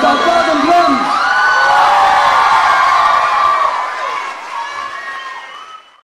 vai